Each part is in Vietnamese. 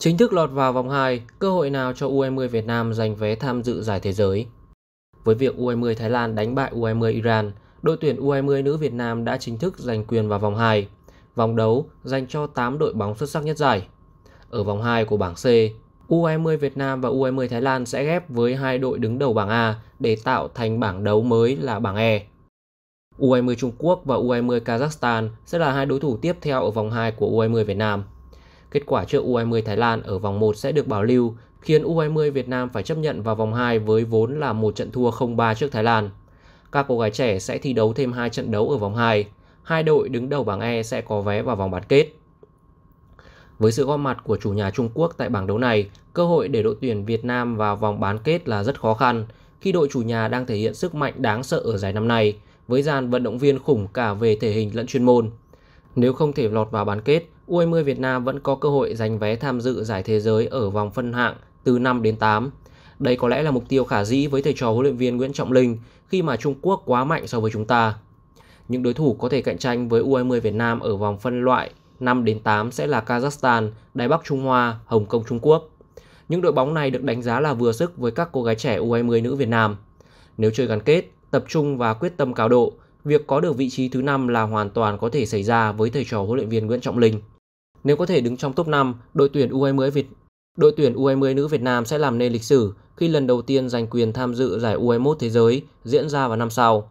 Chính thức lọt vào vòng 2, cơ hội nào cho U20 Việt Nam giành vé tham dự giải thế giới? Với việc U20 Thái Lan đánh bại U20 Iran, đội tuyển U20 nữ Việt Nam đã chính thức giành quyền vào vòng 2. Vòng đấu dành cho 8 đội bóng xuất sắc nhất giải. Ở vòng 2 của bảng C, U20 Việt Nam và U20 Thái Lan sẽ ghép với hai đội đứng đầu bảng A để tạo thành bảng đấu mới là bảng E. U20 Trung Quốc và U20 Kazakhstan sẽ là hai đối thủ tiếp theo ở vòng 2 của U20 Việt Nam. Kết quả trước U20 Thái Lan ở vòng 1 sẽ được bảo lưu, khiến U20 Việt Nam phải chấp nhận vào vòng 2 với vốn là một trận thua 0-3 trước Thái Lan. Các cô gái trẻ sẽ thi đấu thêm hai trận đấu ở vòng 2. Hai đội đứng đầu bảng E sẽ có vé vào vòng bán kết. Với sự góp mặt của chủ nhà Trung Quốc tại bảng đấu này, cơ hội để đội tuyển Việt Nam vào vòng bán kết là rất khó khăn khi đội chủ nhà đang thể hiện sức mạnh đáng sợ ở giải năm nay với dàn vận động viên khủng cả về thể hình lẫn chuyên môn. Nếu không thể lọt vào bán kết, U20 Việt Nam vẫn có cơ hội giành vé tham dự giải thế giới ở vòng phân hạng từ 5 đến 8. Đây có lẽ là mục tiêu khả dĩ với thầy trò huấn luyện viên Nguyễn Trọng Linh khi mà Trung Quốc quá mạnh so với chúng ta. Những đối thủ có thể cạnh tranh với U20 Việt Nam ở vòng phân loại 5 đến 8 sẽ là Kazakhstan, Đài Bắc Trung Hoa, Hồng Kông Trung Quốc. Những đội bóng này được đánh giá là vừa sức với các cô gái trẻ U20 nữ Việt Nam. Nếu chơi gắn kết, tập trung và quyết tâm cao độ, việc có được vị trí thứ 5 là hoàn toàn có thể xảy ra với thầy trò huấn luyện viên Nguyễn Trọng Linh. Nếu có thể đứng trong top 5, đội tuyển U20 Việt đội tuyển U20 nữ Việt Nam sẽ làm nên lịch sử khi lần đầu tiên giành quyền tham dự giải U21 thế giới diễn ra vào năm sau.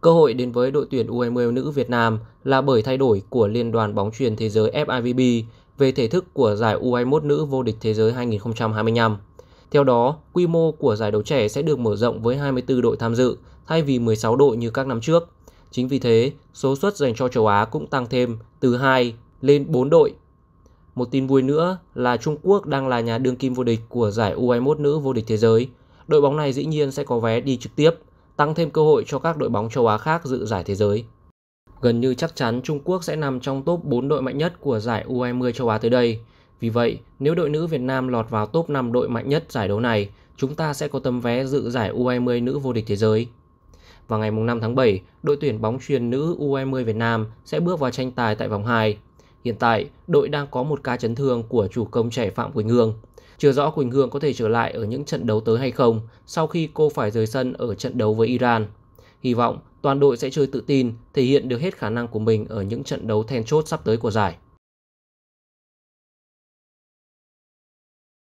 Cơ hội đến với đội tuyển U20 nữ Việt Nam là bởi thay đổi của Liên đoàn bóng truyền thế giới FIVB về thể thức của giải U21 nữ vô địch thế giới 2025. Theo đó, quy mô của giải đấu trẻ sẽ được mở rộng với 24 đội tham dự thay vì 16 đội như các năm trước. Chính vì thế, số suất dành cho châu Á cũng tăng thêm từ 2 lên 4 đội. Một tin vui nữa là Trung Quốc đang là nhà đương kim vô địch của giải U21 nữ vô địch thế giới. Đội bóng này dĩ nhiên sẽ có vé đi trực tiếp, tăng thêm cơ hội cho các đội bóng châu Á khác dự giải thế giới. Gần như chắc chắn Trung Quốc sẽ nằm trong top 4 đội mạnh nhất của giải U20 châu Á tới đây. Vì vậy, nếu đội nữ Việt Nam lọt vào top 5 đội mạnh nhất giải đấu này, chúng ta sẽ có tấm vé dự giải U20 nữ vô địch thế giới. Vào ngày 5 tháng 7, đội tuyển bóng truyền nữ U20 Việt Nam sẽ bước vào tranh tài tại vòng 2. Hiện tại, đội đang có một ca chấn thương của chủ công trẻ Phạm Quỳnh Hương. Chưa rõ Quỳnh Hương có thể trở lại ở những trận đấu tới hay không sau khi cô phải rời sân ở trận đấu với Iran. Hy vọng toàn đội sẽ chơi tự tin, thể hiện được hết khả năng của mình ở những trận đấu then chốt sắp tới của giải.